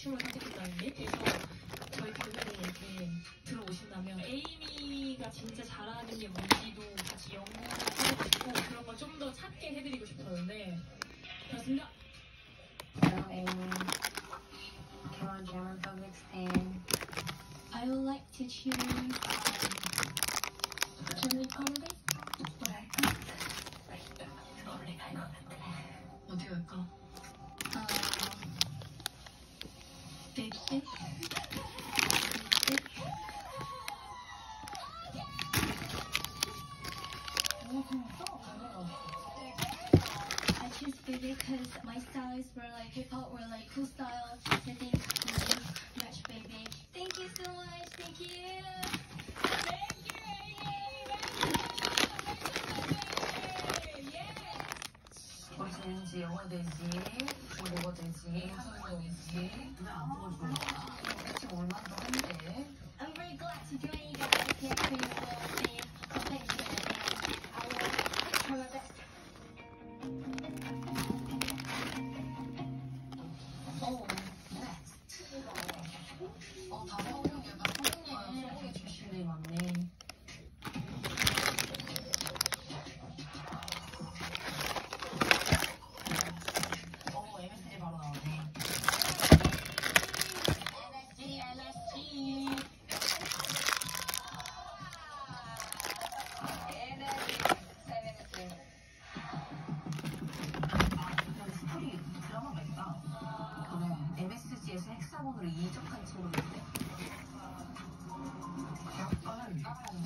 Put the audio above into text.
10월 30일까지 얘기해서 저희 교회에 이렇게 들어오신다면 에이미가 진짜 잘하는 게 뭔지도 같이 연구하고 싶고 그런 걸 좀 더 찾게 해드리고 싶었는데 그렇습니다. Hello, Amy. Come on down, public stand. I would 네. 어떻게 할까? I choose big because my styles were like hip hop or like cool style. I think match baby. Thank you so much. Thank you. Thank you, Amy. Yes. 우리 되는지 영어 되지, 중국어 되지, 한국어 되지. 왜안 보여줘? 대체 얼마나 더 한대? I'm very glad to join you guys here for your well-being competition. I will try my best. 어, next. 어, 다 서 상황으로 이적한 소름인데? 약간